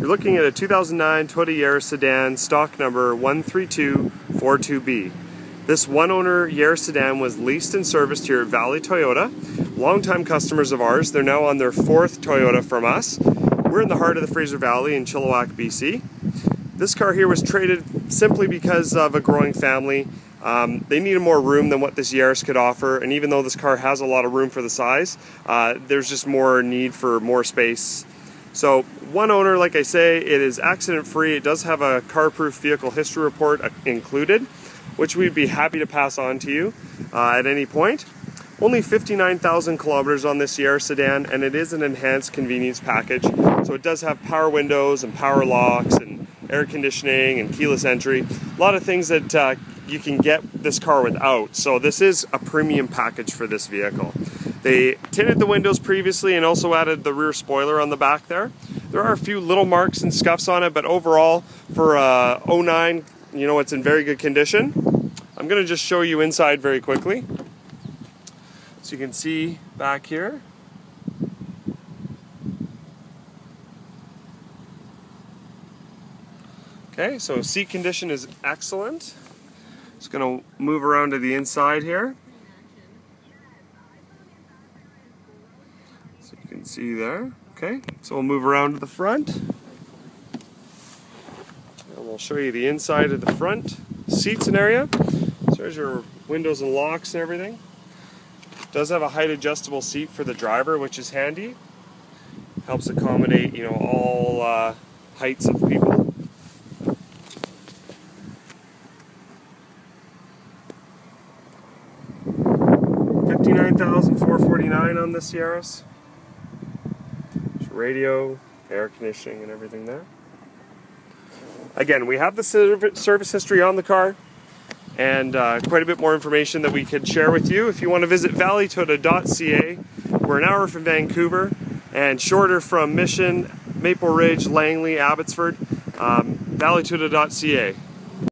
You're looking at a 2009 Toyota Yaris sedan, stock number 13242B. This one owner Yaris sedan was leased and serviced here at Valley Toyota. Longtime customers of ours, they're now on their fourth Toyota from us. We're in the heart of the Fraser Valley in Chilliwack, BC. This car here was traded simply because of a growing family. Um, they needed more room than what this Yaris could offer, and even though this car has a lot of room for the size, uh, there's just more need for more space so one owner, like I say, it is accident free. It does have a CarProof vehicle history report uh, included, which we'd be happy to pass on to you uh, at any point. Only 59,000 kilometers on this Yaris sedan, and it is an enhanced convenience package. So it does have power windows and power locks and air conditioning and keyless entry. A lot of things that uh, you can get this car without. So this is a premium package for this vehicle. They tinted the windows previously and also added the rear spoiler on the back there. There are a few little marks and scuffs on it, but overall for uh, 09, you know, it's in very good condition. I'm going to just show you inside very quickly. So you can see back here. Okay, so seat condition is excellent. Just going to move around to the inside here. Can see there. Okay, so we'll move around to the front. And we'll show you the inside of the front seats and area. So there's your windows and locks and everything. It does have a height adjustable seat for the driver, which is handy. Helps accommodate, you know, all uh, heights of people. Fifty-nine thousand four forty-nine on the Yaris radio, air conditioning, and everything there. Again, we have the service history on the car and uh, quite a bit more information that we could share with you. If you want to visit valleytoyota.ca, we're an hour from Vancouver and shorter from Mission, Maple Ridge, Langley, Abbotsford. Um, valleytoyota.ca.